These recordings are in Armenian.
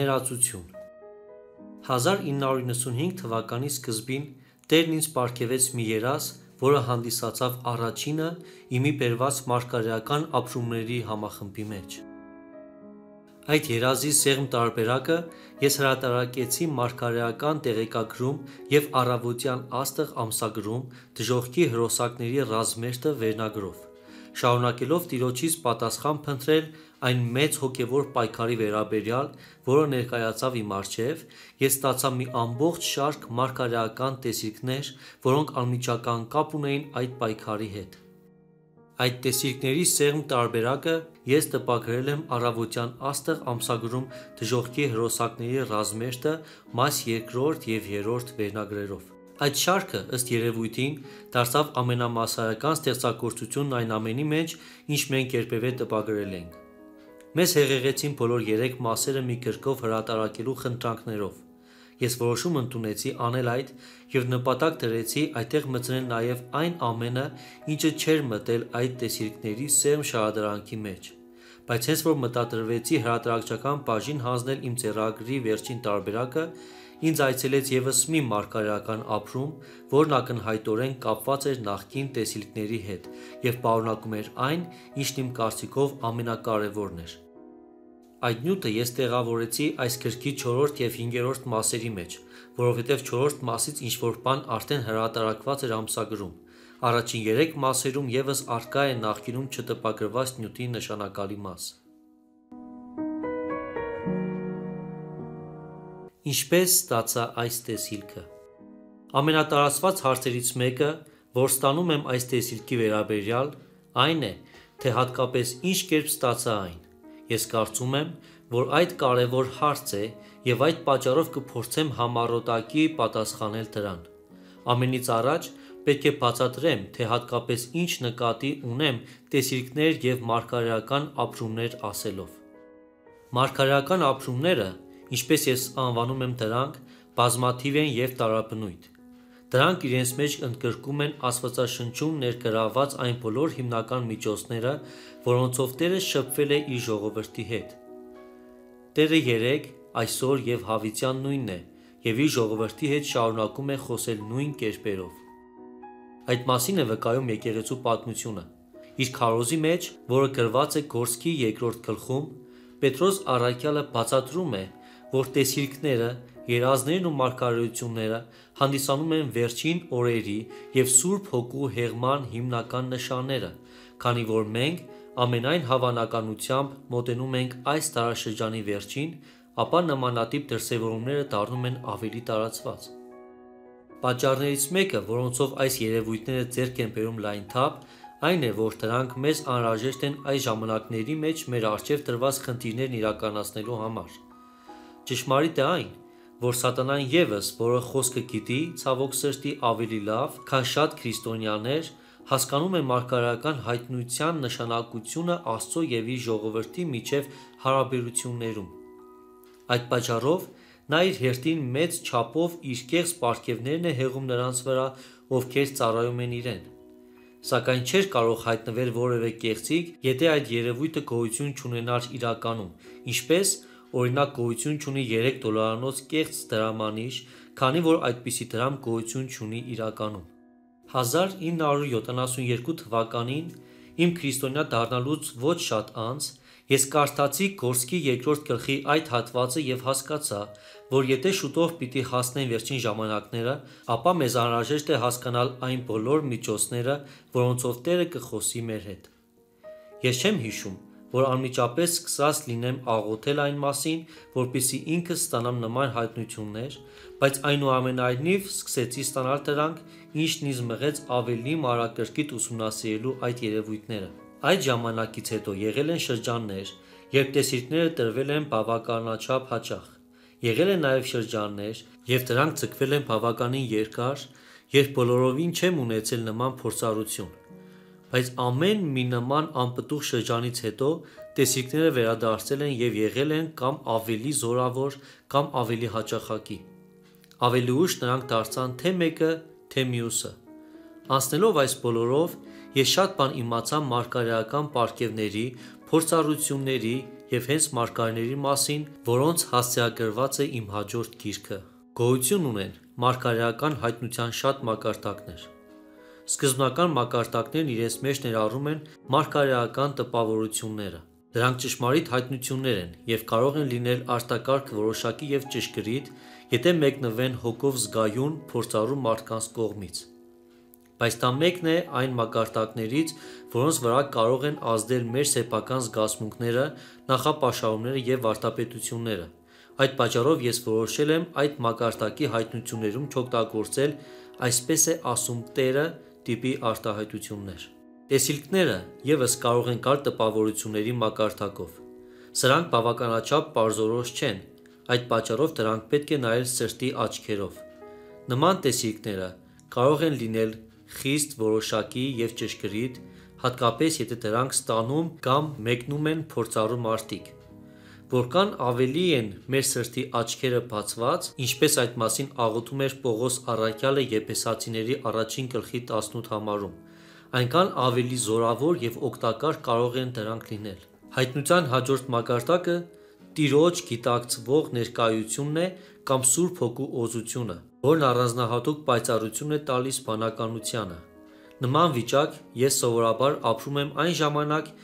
Ներածություն 1995 թվականի սկզբին Տերն ինձ պարգևեց մի երազ, որը հանդիսացավ առաջինը իմի բերված մարգարեական ապրումների համախմբի մեջ։ Այդ երազի սեղմ տարբերակը ես հրատարակեցի մարգարեական տեղեկագրում և առավոտյան աստղ ամսագրում «Դժոխքի հրոսակների ռազմերթը» վերնագրով, շարունակելով Տիրոջից պատասխան փնտրել այն մեծ հոգևոր պայքարի վերաբերյալ, որը ներկայացավ իմ առջև, ես ստացա մի ամբողջ շարք մարգարեական տեսիլքներ, որոնք անմիջական կապ ունեին այդ պայքարի հետ։ Այդ տեսիլքների սեղմ տարբերակը ես տպագրել եմ «Առավոտյան աստղ» ամսագրում «Դժոխքի հրոսակների ռազմերթը» մաս 2 և 3 վերնագրերով։ Այդ շարքը, ըստ երևույթին, դարձավ ամենամասսայական ստեղծագործությունն այն ամենի մեջ, ինչ մենք երբևէ տպագրել ենք։ Մեզ հեղեղեցին բոլոր երեք մասերը մի գրքով հրատարակելու խնդրանքներով։ Ես որոշում ընդունեցի անել այդ և նպատակ դրեցի այդտեղ մտցնել նաև այն ամենը, ինչը չէր մտել այդ տեսիլքների սեղմ շարադրանքի մեջ։ Բայց հենց որ մտադրվեցի հրատարակչական բաժին հանձնել իմ ձեռագրի վերջին տարբերակը, ինձ այցելեց ևս մի մարգարեական ապրում, որն ակնհայտորեն կապված էր նախկին տեսիլքների հետ և պարունակում էր այն, ինչն իմ կարծիքով ամենակարևորն էր։ Այդ նյութը ես տեղավորեցի այս գրքի չորրորդ և հինգերորդ մասերի մեջ, որովհետև չորրորդ մասից ինչ-որ բան արդեն հրատարակված էր ամսագրում, առաջին երեք մասերում ևս առկա է նախկինում չտպագրված նյութի նշանակալի մաս։ Ինչպե՞ս ստացա այս տեսիլքը։ Ամենատարածված հարցերից մեկը, որ ստանում եմ այս տեսիլքի վերաբերյալ, այն է, թե հատկապես ինչ կերպ ստացա այն։ Ես կարծում եմ, որ այդ կարևոր հարց է և այդ պատճառով կփորձեմ համառոտակի պատասխանել դրան։ Ամենից առաջ պետք է բացատրեմ, թե հատկապես ինչ նկատի ունեմ տեսիլքներ և մարգարեական ապրումներ ասելով։ Մարգարեական ապրումները, ինչպես ես անվանում եմ դրանք, բազմաթիվ են և տարաբնույթ։ Դրանք իրենց մեջ ընդգրկում են Աստվածաշնչում ներգրավված այն բոլոր հիմնական միջոցները, որոնցով Տերը շփվել է Իր ժողովրդի հետ։ Տերը երեկ, այսօր և հավիտյան նույնն է և Իր ժողովրդի հետ շարունակում է խոսել նույն կերպերով։ Այդ մասին է վկայում եկեղեցու պատմությունը։ Իր քարոզի մեջ, որը գրված է Գործքի երկրորդ գլխում, Պետրոս առաքյալը բացատրում է, որ տեսիլքները, երազներն ու մարգարեությունները հանդիսանում են վերջին օրերի և Սուրբ Հոգու հեղման հիմնական նշանները, քանի որ մենք, ամենայն հավանականությամբ, մոտենում ենք այս դարաշրջանի վերջին, ապա նմանատիպ դրսևորումները դառնում են ավելի տարածված։ Պատճառներից մեկը, որոնցով այս երևույթները ձեռք են բերում լայն թափ, այն է, որ դրանք մեզ անհրաժեշտ են այս ժամանակների մեջ մեր առջև դրված խնդիրներն իրականացնելու համար։ Ճշմարիտ է այն, որ սատանան ևս, որը խոսքը գիտի, ցավոք սրտի, ավելի լավ, քան շատ քրիստոնյաներ, հասկանում է մարգարեական հայտնության նշանակությունը Աստծո և Իր ժողովրդի միջև հարաբերություններում։ Այդ պատճառով նա իր հերթին մեծ չափով իր կեղծ պարգևներն է հեղում նրանց վրա, ովքեր ծառայում են իրեն։ Սակայն չէր կարող հայտնվել որևէ կեղծիք, եթե այդ երևույթը գոյություն չունենար իրականում, ինչպես, օրինակ գոյություն չունի երեք դոլարանոց կեղծ դրամանիշ, քանի որ այդպիսի դրամ գոյություն չունի իրականում։ 1972 թվականին, իմ քրիստոնյա դառնալուց ոչ շատ անց, ես կարդացի Գործքի երկրորդ գլխի այդ հատվածը և հասկացա, որ եթե շուտով պիտի հասնեն վերջին ժամանակները, ապա մեզ անհրաժեշտ է հասկանալ այն բոլոր միջոցները, որոնցով Տերը կխոսի մեր հետ։ Ես չեմ հիշում, որ անմիջապես սկսած լինեմ աղոթել այն մասին, որպեսզի ինքս ստանամ նման հայտնություններ, բայց այնուամենայնիվ սկսեցի ստանալ դրանք, ինչն ինձ մղեց ավելի մանրակրկիտ ուսումնասիրելու այդ երևույթները։ Այդ ժամանակից հետո եղել են շրջաններ, երբ տեսիլքները տրվել են բավականաչափ հաճախ։ Եղել են նաև շրջաններ, և դրանք ձգվել են բավականին երկար, երբ բոլորովին չեմ ունեցել նման փորձառություն։ Բայց ամեն մի նման անպտուղ շրջանից հետո տեսիլքները վերադարձել են և եղել են կամ ավելի զորավոր, կամ ավելի հաճախակի։ Ավելի ուշ նրանք դարձան թե մեկը, թե մյուսը։ Անցնելով այս բոլորով, ես շատ բան իմացա մարգարեական պարգևների, փորձառությունների և հենց մարգարեների մասին, որոնց հասցեագրված է իմ հաջորդ գիրքը: Գոյություն ունեն մարգարեական հայտնության շատ մակարդակներ: Սկզբնական մակարդակներն իրենց մեջ ներառում են մարգարեական տպավորությունները: Դրանք ճշմարիտ հայտնություններ են և կարող են լինել արտակարգ որոշակի և ճշգրիտ, եթե մեկնվեն հոգով զգայուն, փորձառու մարդկանց կողմից: Բայց դա մեկն է այն մակարդակներից, որոնց վրա կարող են ազդել մեր սեփական զգացմունքները, նախապաշարումները և վարդապետությունները: Այդ պատճառով ես որոշել եմ այդ մակարդակի հայտնություններում չօգտագործել «այսպես է ասում Տերը» տիպի արտահայտություններ: Տեսիլքները ևս կարող են գալ տպավորությունների մակարդակով: Սրանք բավականաչափ պարզորոշ չեն, այդ պատճառով դրանք պետք է նայել սրտի աչքերով: Նման տեսիլքները կարող են լինել խիստ որոշակի և ճշգրիտ, հատկապես եթե դրանք ստանում կամ մեկնում են փորձառու մարդիկ: Որքան ավելի են մեր սրտի աչքերը բացված, ինչպես այդ մասին աղոթում էր Պողոս առաքյալը Եփեսացիների 1.18 համարում, այնքան ավելի զորավոր և օգտակար կարող են դրանք լինել: Հայտնության հաջորդ մակարդակը Տիրոջ գիտակցվող ներկայությունն է կամ Սուրբ Հոգու օծությունը, որն առանձնահատուկ պայծառություն է տալիս բանականությանը: Նման վիճակ ես սովորաբար ապրում եմ այն ժամանակ,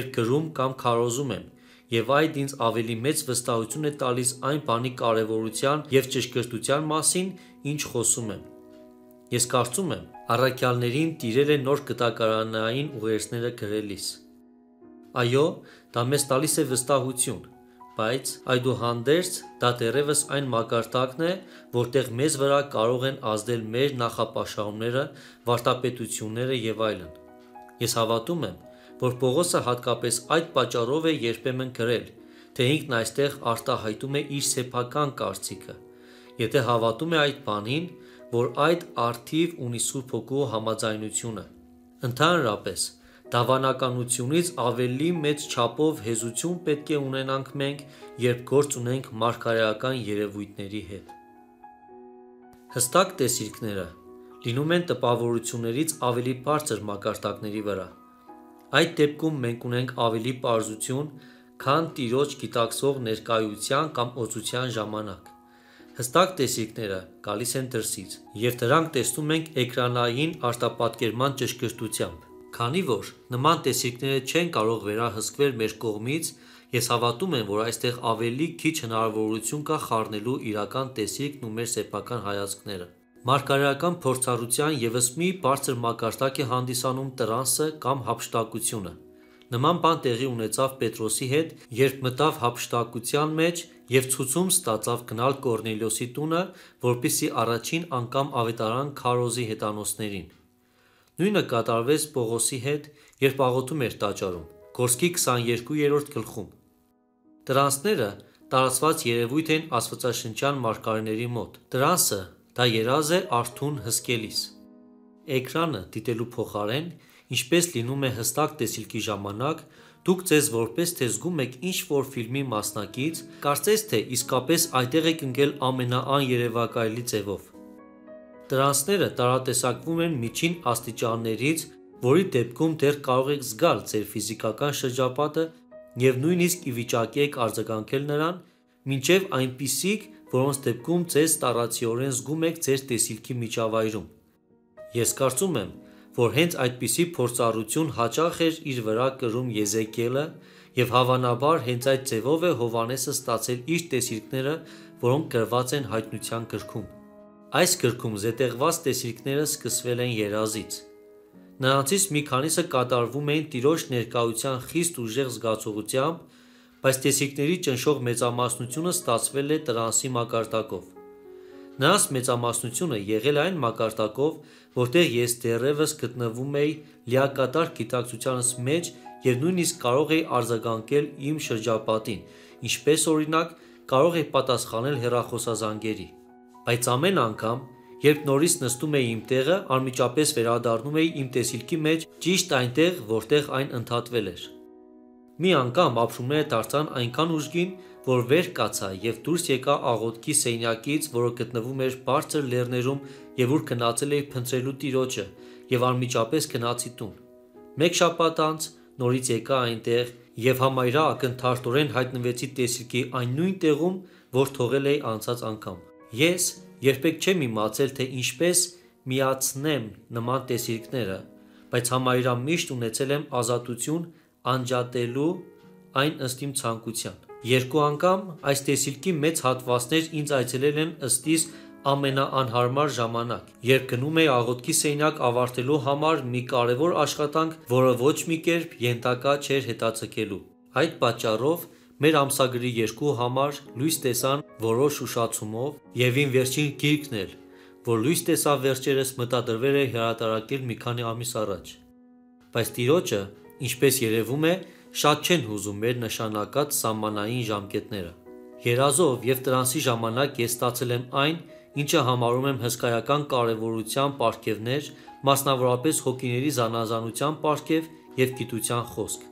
երբ գրում կամ քարոզում եմ և այդ ինձ ավելի մեծ վստահություն է տալիս այն բանի կարևորության և ճշգրտության մասին, ինչ խոսում եմ: Ես կարծում եմ առաքյալներին տիրել է նոր գտակարանային ուղերձները գրելիս: Այո դա մեզ տալիս է վստահություն, բայց այդուհանդերձ դա դեռևս այն մակարդակն է, որտեղ մեզ վրա կարող են ազդել մեր նախապաշարումները, վարդապետությունները և այլն: Ես հավատում եմ, որ Պողոսը հատկապես այդ պատճառով է երբեմն գրել, թե ինքն այստեղ արտահայտում է իր սեփական կարծիքը, եթե հավատում է այդ բանին, որ այդ առթիվ ունի Սուրբ Հոգու համաձայնությունը: Ընդհանրապես դավանությունից ավելի մեծ չափով հեզություն պետք է ունենանք մենք, երբ գործ ունենք մարգարեական երևույթների հետ: Հստակ տեսիլքները լինում են տպավորություններից ավելի բարձր մակարդակների վրա: Այդ դեպքում մենք ունենք ավելի պարզություն, քան Տիրոջ գիտակցվող ներկայության կամ օծության ժամանակ: Հստակ տեսիլքները գալիս են դրսից և դրանք տեսնում ենք էկրանային արտապատկերման ճշգրտությամբ: Քանի որ նման տեսիլքները չեն կարող վերահսկվել մեր կողմից, ես հավատում եմ, որ այստեղ ավելի քիչ հնարավորություն կա խառնելու իրական տեսիլքն ու մեր սեփական հայացքները: Մարգարեական փորձառության ևս մի բարձր մակարդակ է հանդիսանում տրանսը կամ հափշտակությունը: Նման բան տեղի ունեցավ Պետրոսի հետ, երբ մտավ հափշտակության մեջ և ցուցում ստացավ գնալ Կոռնելիոսի տունը, որպեսզի առաջին անգամ ավետարան քարոզի հետանոսներին: Նույնը կատարվեց Պողոսի հետ, երբ աղոթում էր տաճարում, Գործքի 22-րդ գլխում: Տրանսները տարածված երևույթ են աստվածաշնչյան մարգարեների մոտ: Տրանսը դա երազ է արթուն հսկելիս: Էկրանը դիտելու փոխարեն, ինչպես լինում է հստակ տեսիլքի ժամանակ, դուք ձեզ որպես թե զգում եք ինչ-որ ֆիլմի մասնակից, կարծես թե իսկապես այդտեղ եք ընկել ամենաաներևակայելի ձևով: Տրանսները տարատեսակվում են միջին աստիճաններից, որի դեպքում դեռ կարող եք զգալ ձեր ֆիզիկական շրջապատը և նույնիսկ ի վիճակի եք արձագանքել նրան, մինչև այնպիսիք, որոնց դեպքում ձեզ տառացիորեն զգում եք ձեր տեսիլքի միջավայրում: Ես կարծում եմ, որ հենց այդպիսի փորձառություն հաճախ էր իր վրա կրում Եզեկիելը և հավանաբար հենց այդ ձևով է Հովհաննեսը ստացել իր տեսիլքները, որոնք գրված են Հայտնության գրքում: Այս գրքում զետեղված տեսիլքները սկսվել են երազից: Նրանցից մի քանիսը կատարվում էին Տիրոջ ներկայության խիստ ուժեղ զգացողությամբ, բայց տեսիլքների ճնշող մեծամասնությունը ստացվել է տրանսի մակարդակով: Նրանց մեծամասնությունը եղել այն մակարդակով, որտեղ ես դեռևս գտնվում էի լիակատար գիտակցությանս մեջ և նույնիսկ կարող էի արձագանքել իմ շրջապատին, ինչպես օրինակ կարող էի պատասխանել հեռախոսազանգերի: Բայց ամեն անգամ, երբ նորից նստում էի իմ տեղը, անմիջապես վերադառնում էի իմ տեսիլքի մեջ ճիշտ այնտեղ, որտեղ այն ընդհատվել էր: Մի անգամ ապրումները դարձան այնքան ուժգին, որ վեր կացա և դուրս եկա աղոթքի սենյակից, որը գտնվում էր բարձր լեռներում և ուր գնացել էի փնտրելու Տիրոջը և անմիջապես գնացի տուն: Մեկ շաբաթ անց նորից եկա այնտեղ եւ համայրա ակնթարթորեն հայտնվեցի տեսիլքի այն նույն տեղում, որ թողել էի անցած անգամ։ Ես երբեք չեմ իմացել, թե ինչպես միացնեմ նման տեսիլքները, բայց համայրա միշտ ունեցել եմ ազատություն անջատելու այն ըստ իմ ցանկության։ Երկու անգամ այս տեսիլքի մեծ հատվածներ ինձ այցելել են ըստ իս ամենաանհարմար ժամանակ, երբ գնում էի աղոթքի սենյակ ավարտելու համար մի կարևոր աշխատանք, որը ոչ մի կերպ ենթակա չէր հետաձգելու։ Այդ պատճառով մեր ամսագրի երկու համար լույս տեսան որոշ ուշացումով և իմ վերջին գիրքն էլ, որ լույս տեսավ վերջերս մտադրվել էր հրատարակել մի քանի ամիս առաջ։ Բայց Տիրոջը, ինչպես երևում է, շատ չեն հուզում մեր նշանակած սահմանային ժամկետները։ Երազով և տրանսի ժամանակ ես ստացել եմ այն, ինչը համարում եմ հսկայական կարևորության պարգևներ, մասնավորապես հոգիների զանազանության պարգև և գիտության խոսք։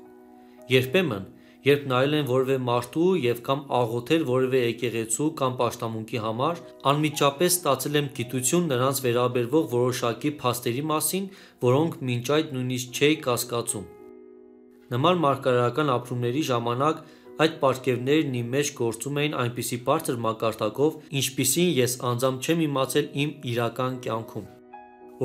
Երբեմն, երբ նայել եմ որևէ մարդու և կամ աղոթել որևէ եկեղեցու կամ պաշտամունքի համար, անմիջապես ստացել եմ գիտություն նրանց վերաբերվող որոշակի փաստերի մասին, որոնք մինչ այդ նույնիսկ չէի կասկածում։ Նման մարգարեական ապրումների ժամանակ այդ պարգևներն իմ մեջ գործում էին այնպիսի բարձր մակարդակով, ինչպիսին ես անձամբ չեմ իմացել իմ իրական կյանքում։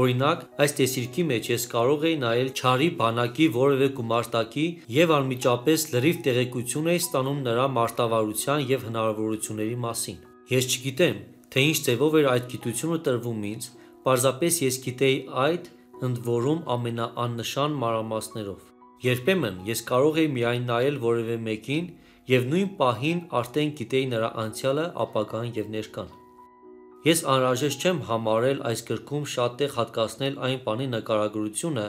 Օրինակ, այս տեսիլքի մեջ ես կարող էի նայել չարի բանակի որևէ գումարտակի և անմիջապես լրիվ տեղեկություն էի ստանում նրա մարտավարության և հնարավորությունների մասին։ Ես չգիտեմ, թե ինչ ձևով էր այդ գիտությունը տրվում ինձ, պարզապես ես գիտեի այդ, ընդ որում ամենաաննշան մանրամասներով։ Երբեմն ես կարող էի միայն նայել որևէ մեկին և նույն պահին արդեն գիտեի նրա անցյալը, ապագան և ներկան։ Ես անհրաժեշտ չեմ համարել այս գրքում շատ տեղ հատկացնել այն բանի նկարագրությունը,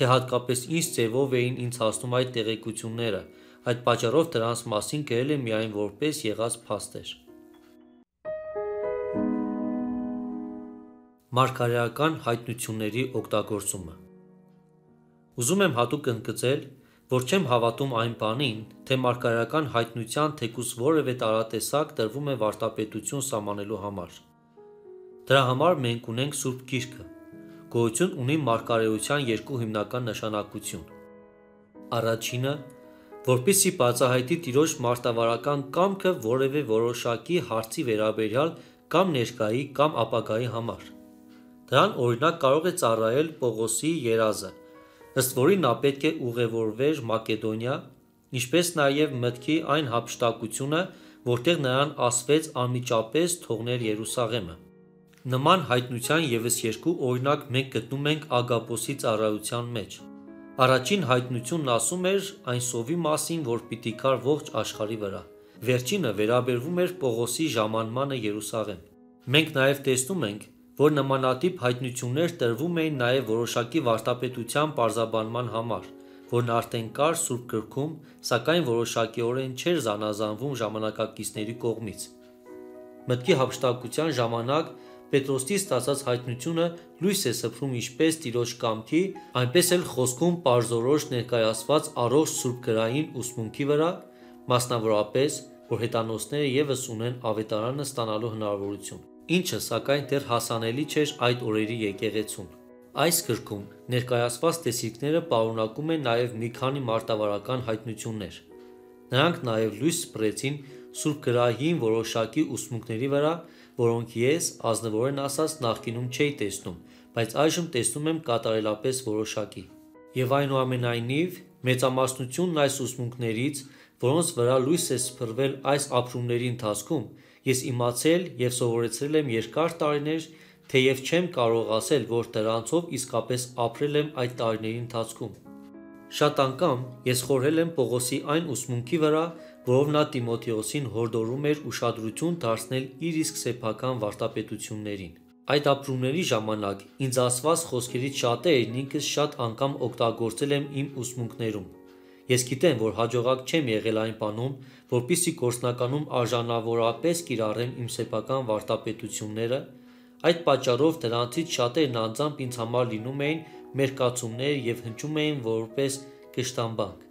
թե հատկապես ինչ ձևով էին ինձ հասնում այդ տեղեկությունները, այդ պատճառով դրանց մասին գրել եմ միայն որպես եղած փաստեր։ Մարգարեական հայտնությունների օգտագործումը Ուզում եմ հատուկ ընդգծել, որ չեմ հավատում այն բանին, թե մարգարեական հայտնության թեկուզ որևէ տարատեսակ տրվում է վարդապետություն սահմանելու համար։ Դրա համար մենք ունենք Սուրբ Գիրքը։ Գոյություն ունի մարգարեության երկու հիմնական նշանակություն։ Առաջինը, որպեսզի բացահայտի Տիրոջ մարտավարական կամքը որևէ որոշակի հարցի վերաբերյալ կամ ներկայի կամ ապագայի համար։ Դրան օրինակ կարող է ծառայել Պողոսի երազը, ըստ որի նա պետք է ուղևորվեր Մակեդոնիա, ինչպես նաև մտքի այն հափշտակությունը, որտեղ նրան ասվեց անմիջապես թողնել Երուսաղեմը։ Նման հայտնության ևս երկու օրինակ մենք գտնում ենք Ագաբոսի ծառայության մեջ։ Առաջին հայտնությունն ասում էր այն սովի մասին, որ պիտի գար ողջ աշխարհի վրա։ Վերջինը վերաբերվում էր Պողոսի ժամանմանը Երուսաղեմ։ Մենք նաև տեսնում ենք, որ նմանատիպ հայտնություններ տրվում էին նաև որոշակի վարդապետության պարզաբանման համար, որն արդեն կար Սուրբ գրքում, սակայն որոշակիորեն չէր զանազանվում ժամանակակիցների կողմից։ Մտքի հափշտակության ժամանակ Պետրոսի ստացած հայտնությունը լույս է սփռում ինչպես Տիրոջ կամքի, այնպես էլ խոսքում պարզորոշ ներկայացված առողջ սուրբգրային ուսմունքի վրա, մասնավորապես, որ հետանոսները ևս ունեն Ավետարանը ստանալու հնարավորություն, ինչը սակայն դեռ հասանելի չէր այդ օրերի եկեղեցուն։ Այս գրքում ներկայացված տեսիլքները պարունակում են նաև մի քանի մարտավարական հայտնություններ։ Նրանք նաև լույս սփռեցին սուրբգրային որոշակի ուսմունքների վրա, որոնք ես, ազնվորեն ասած, նախկինում չէի տեսնում, բայց այժմ տեսնում եմ կատարելապես որոշակի։ Եվ այնուամենայնիվ, մեծամասնությունն այս ուսմունքներից, որոնց վրա լույս է սփռվել այս ապրումների ընթացքում, ես իմացել և սովորեցրել եմ երկար տարիներ թեև չեմ կարող ասել, որ դրանցով իսկապես ապրել եմ այդ տարիների ընթացքում։ Շատ անգամ ես խորհել եմ Պողոսի այն ուսմունքի վրա, որով նա Տիմոթեոսին հորդորում էր ուշադրություն դարձնել իր իսկ սեփական վարդապետություններին։ Այդ ապրումների ժամանակ ինձ ասված խոսքերից շատերն ինքս շատ անգամ օգտագործել եմ իմ ուսմունքներում։ Ես գիտեմ, որ հաջողակ չեմ եղել այն բանում, որpիսի գործնականում արժանավորապես կիրառեմ իմ սեփական վարդապետությունները, Այդ պատճառով դրանցից շատերն անձամբ ինձ համար լինում էին մերկացումներ և հնչում էին որպես կշտամբանք։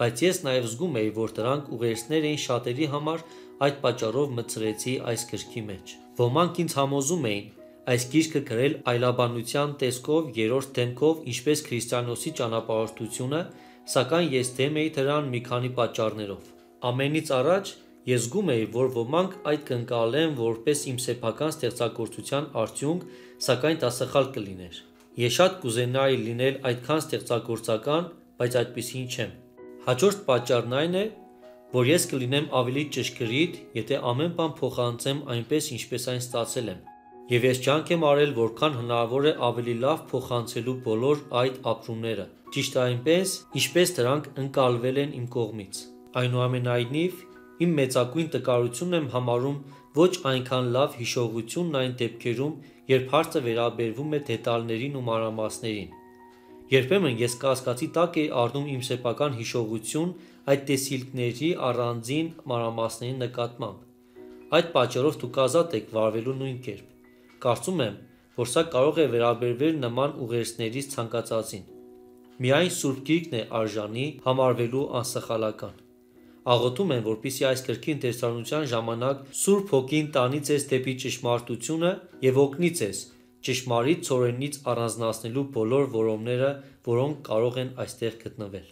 Բայց ես նաև զգում էի, որ դրանք ուղերձներ էին շատերի համար, այդ պատճառով մտցրեցի այս գրքի մեջ։ Ոմանք ինձ համոզում էին այս գիրքը գրել այլաբանության տեսքով երրորդ դեմքով, ինչպես քրիստիանոսի ճանապարհորդությունը, սակայն ես դեմ էի դրան մի քանի պատճառներով: Ամենից առաջ ես զգում էի, որ ոմանք այդ կընկալեն որպես իմ սեփական ստեղծագործության արդյունք, սակայն դա սխալ կլիներ: Ես շատ կուզենայի լինել այդքան ստեղծագործական, բայց այդպիսին չեմ: Հաջորդ պատճառն այն է, որ ես կլինեմ ավելի ճշգրիտ, եթե ամեն բան փոխանցեմ այնպես, ինչպես այն ստացել եմ: Եվ ես ջանք եմ արել որքան հնարավոր է ավելի լավ փոխանցելու բոլոր այդ ապրումները, ճիշտ այնպես, ինչպես դրանք ընկալվել են իմ կողմից: Այնուամենայնիվ, իմ մեծագույն տկարությունն եմ համարում ոչ այնքան լավ հիշողությունն այն դեպքերում, երբ հարցը վերաբերվում է դետալներին ու մանրամասներին: Երբեմն ես կասկածի տակ էի առնում իմ սեփական հիշողություն այդ տեսիլքների առանձին մանրամասների նկատմամբ: Այդ պատճառով դուք ազատ եք վարվելու նույն կերպ: Կարծում եմ, որ սա կարող է վերաբերվել նման ուղերձներից ցանկացածին: Միայն Ս. Գիրքն է արժանի համարվելու անսխալական: Աղոթում եմ, որպեսզի այս գրքի ընթերցանության ժամանակ Ս. Հոգին տանի ձեզ դեպի ճշմարտությունը և օգնի ձեզ ճշմարիտ ցորենից առանձնացնելու բոլոր որոնները, որոնք կարող են այստեղ գտնվել: